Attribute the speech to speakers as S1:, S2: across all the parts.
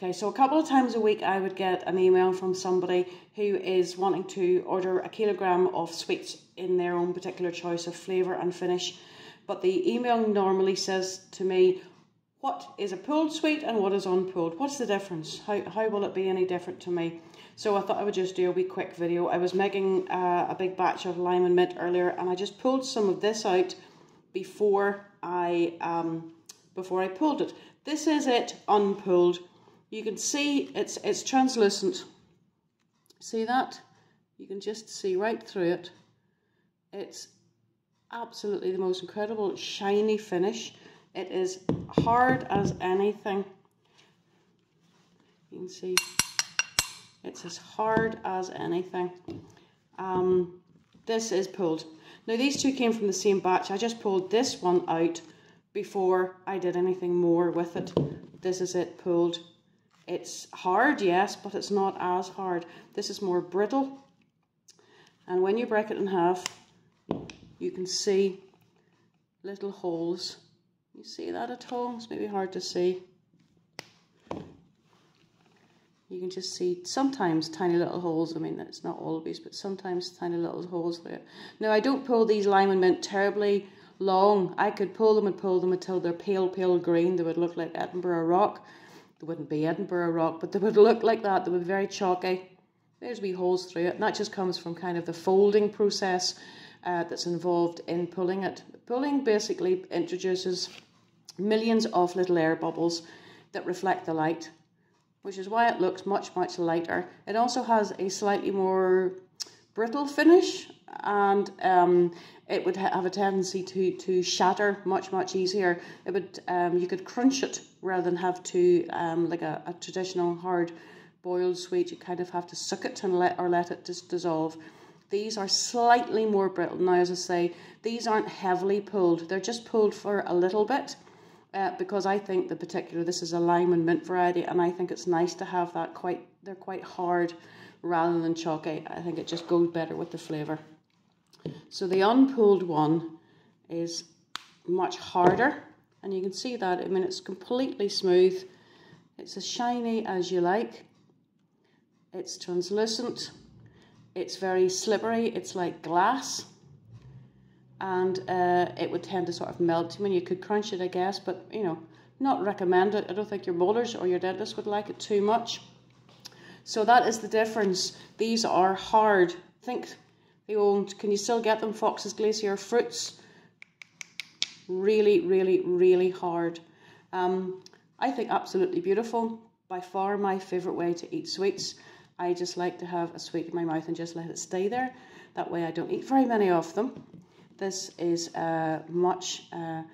S1: Okay, so a couple of times a week I would get an email from somebody who is wanting to order a kilogram of sweets in their own particular choice of flavour and finish. But the email normally says to me, what is a pulled sweet and what is unpulled? What's the difference? How, how will it be any different to me? So I thought I would just do a wee quick video. I was making uh, a big batch of lime and mint earlier and I just pulled some of this out before I, um, before I pulled it. This is it unpulled you can see it's, it's translucent. See that? You can just see right through it. It's absolutely the most incredible shiny finish. It is hard as anything. You can see it's as hard as anything. Um, this is pulled. Now these two came from the same batch. I just pulled this one out before I did anything more with it. This is it pulled. It's hard, yes, but it's not as hard. This is more brittle. And when you break it in half, you can see little holes. You see that at all? It's maybe hard to see. You can just see sometimes tiny little holes. I mean, it's not always, but sometimes tiny little holes there. Now, I don't pull these lime and mint terribly long. I could pull them and pull them until they're pale, pale green. They would look like Edinburgh rock. They wouldn't be Edinburgh rock, but they would look like that. They would be very chalky. There's wee holes through it. And that just comes from kind of the folding process uh, that's involved in pulling it. Pulling basically introduces millions of little air bubbles that reflect the light, which is why it looks much, much lighter. It also has a slightly more brittle finish and um, it would have a tendency to, to shatter much, much easier. It would um, You could crunch it rather than have to, um, like a, a traditional hard boiled sweet, you kind of have to suck it and let or let it just dissolve. These are slightly more brittle. Now, as I say, these aren't heavily pulled. They're just pulled for a little bit uh, because I think the particular, this is a lime and mint variety, and I think it's nice to have that quite, they're quite hard rather than chalky. I think it just goes better with the flavour. So the unpulled one is much harder and you can see that, I mean it's completely smooth. It's as shiny as you like. It's translucent. It's very slippery. It's like glass. And uh, it would tend to sort of melt. I mean, you could crunch it, I guess, but, you know, not recommend it. I don't think your molars or your dentist would like it too much. So that is the difference. These are hard. Think the old, can you still get them? Fox's Glacier fruits. Really, really, really hard. Um, I think absolutely beautiful. By far my favourite way to eat sweets. I just like to have a sweet in my mouth and just let it stay there. That way I don't eat very many of them. This is uh, much uh,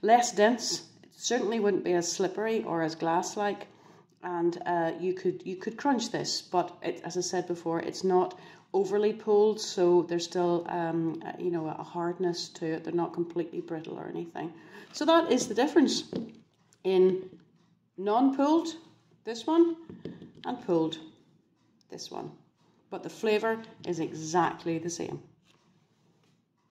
S1: less dense. It certainly wouldn't be as slippery or as glass-like. And uh, you could you could crunch this, but it, as I said before, it's not overly pulled, so there's still, um, you know, a hardness to it. They're not completely brittle or anything. So that is the difference in non-pulled, this one, and pulled, this one. But the flavour is exactly the same.